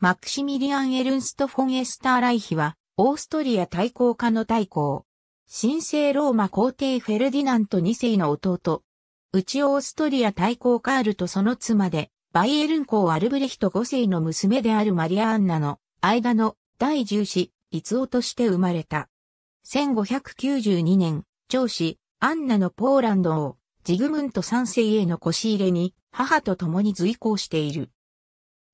マクシミリアン・エルンスト・フォン・エスターライヒは、オーストリア対抗家の大公。神聖ローマ皇帝フェルディナント2世の弟。内オーストリア対抗カールとその妻で、バイエルン公アルブレヒト5世の娘であるマリア・アンナの間の第十子、逸夫として生まれた。1592年、長子、アンナのポーランド王、ジグムント3世への腰入れに、母と共に随行している。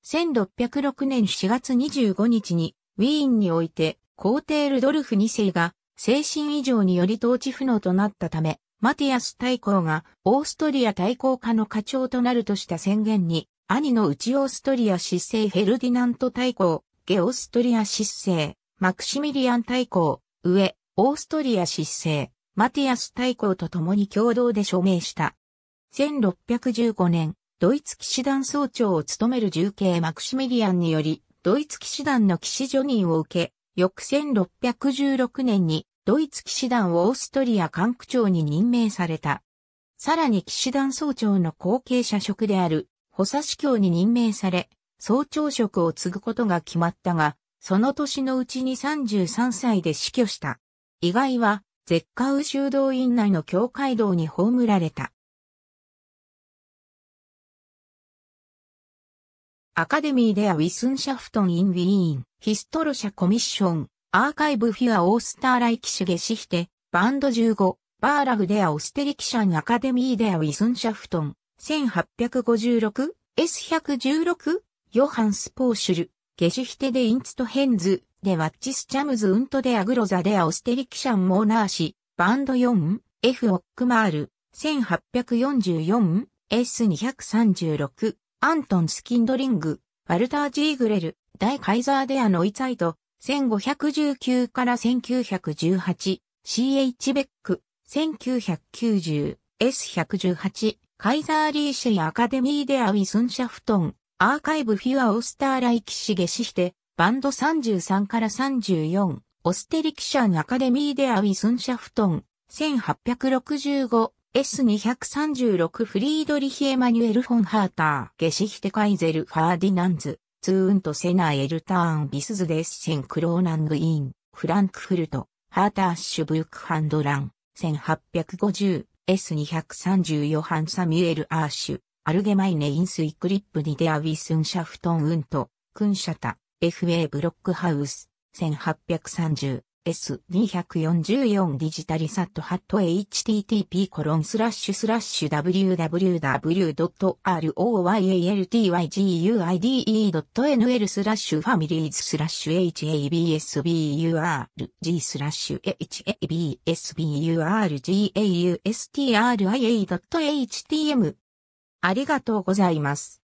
1606年4月25日に、ウィーンにおいて、皇帝ルドルフ2世が、精神異常により統治不能となったため、マティアス大公がオーストリア対抗家の課長となるとした宣言に、兄の内オーストリア失政フェルディナント大公、ゲオストリア失政、マクシミリアン大公、上、オーストリア失政、マティアス大公と共に共同で署名した。1615年、ドイツ騎士団総長を務める重慶マクシミリアンにより、ドイツ騎士団の騎士助任を受け、翌1616年にドイツ騎士団オーストリア管区長に任命された。さらに騎士団総長の後継者職である補佐司教に任命され、総長職を継ぐことが決まったが、その年のうちに33歳で死去した。意外は、絶カウ修道院内の教会堂に葬られた。アカデミーデア・ウィスンシャフトン・イン・ウィーン、ヒストロシャ・コミッション、アーカイブ・フィア・オースター・ライキシュゲシヒテ、バンド15、バーラフ・デア・オステリキシャン・アカデミーデア・ウィスンシャフトン、1856、S116、ヨハンス・ポーシュル、ゲシュヒテ・デ・インツト・ヘンズ、でワッチスチャムズウントデアグロザデアオステリキシャンモーナーシ、バンド4、F オックマール、1844、S236、アントンスキンドリング、ワルター・ジーグレル、大カイザーデアノイツァイト、1519から1918、CH ベック、1990、S118、カイザーリーシェアカデミーデアウィスンシャフトン、アーカイブフィアオスターライキシゲシヒテ、バンド33から34、オステリキシャンアカデミーデアウィスンシャフトン、1865、S236 フリードリヒエマニュエル・フォン・ハーター、ゲシヒテ・カイゼル・ファーディナンズ、ツーンとセナ・エルターン・ビスズ・デッセン・クローナング・イン、フランクフルト、ハーター・シュブーク・ハンドラン、1850、S230 ヨハン・サミュエル・アーシュ、アルゲマイネ・インスイクリップ・ディデア・ウィスンシャフトン・ウント、クンシャタ、FA ブロックハウス、1830、S244 ディジタリサットハット http コロンスラッシュスラッシュ www.royaltyguide.nl スラッシュファミリーズスラッシュ habsburg スラッシュ habsburgaustria.htm ありがとうございます。